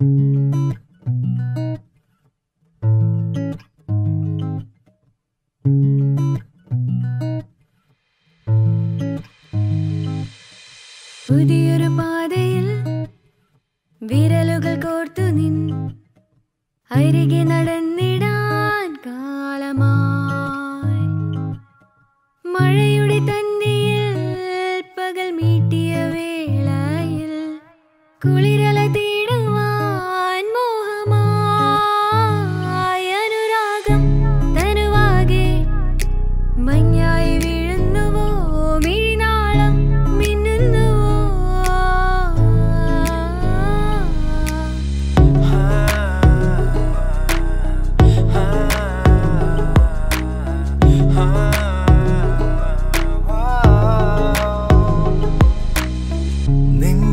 പുതിയൊരു പാതയിൽ വിരലുകൾ കോർത്തു നിൻ അരികെ നടന്നിടാൻ കാലമായി. മഴയുടെ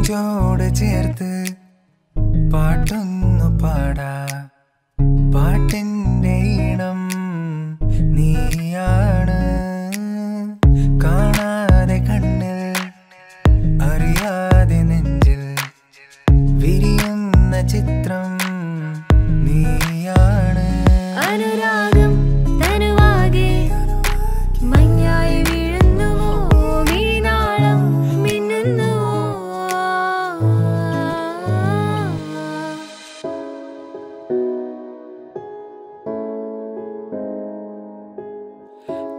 നെഞ്ചോട് ചേർത്ത് പാട്ടൊന്നു പാടാ. പാട്ടിന്റെ ഈണം നീയാണ്. കാണാതെ കണ്ണിൽ അറിയാതെ നെഞ്ചിൽ വിരിയുന്ന ചിത്രം നീയാണ്. അനുരാഗം